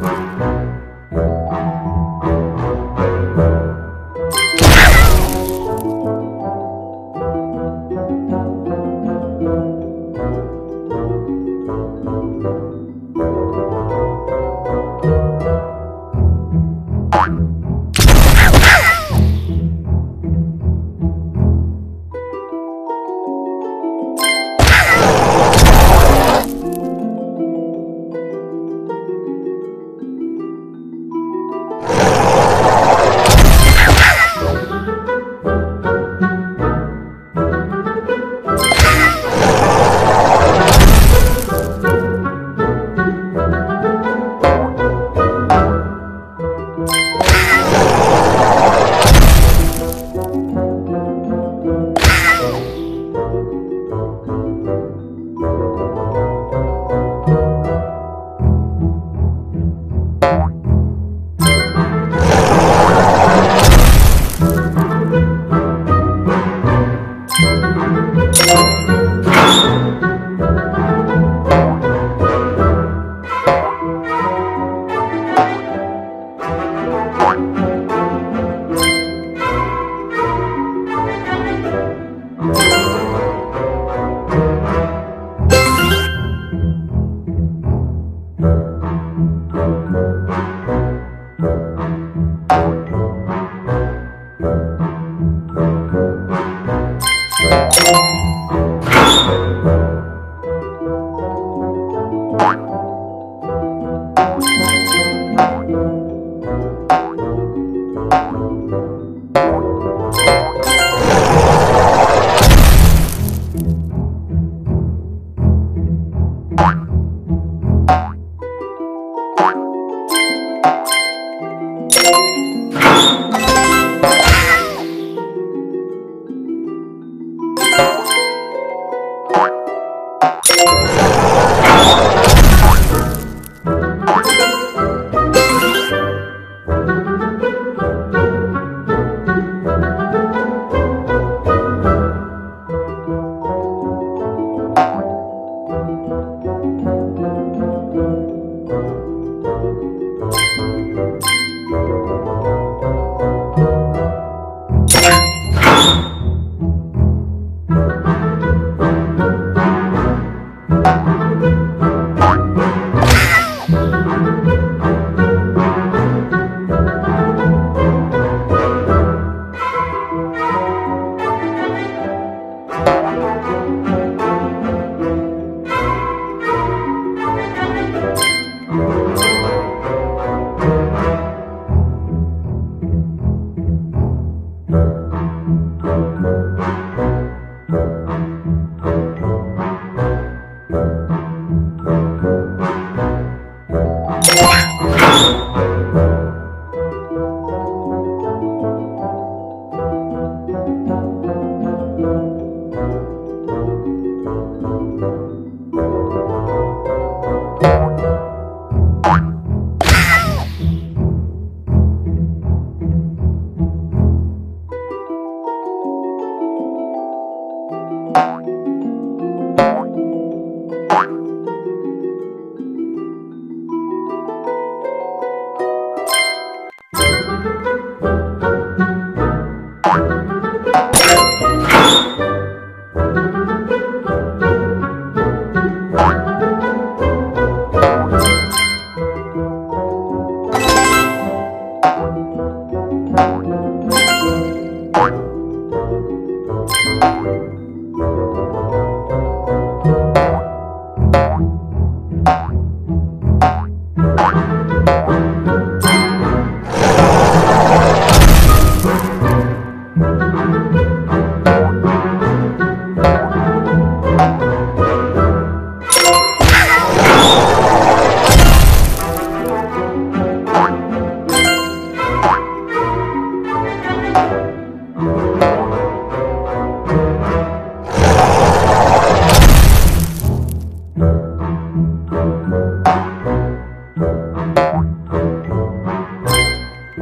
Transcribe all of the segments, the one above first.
Música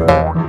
Bye.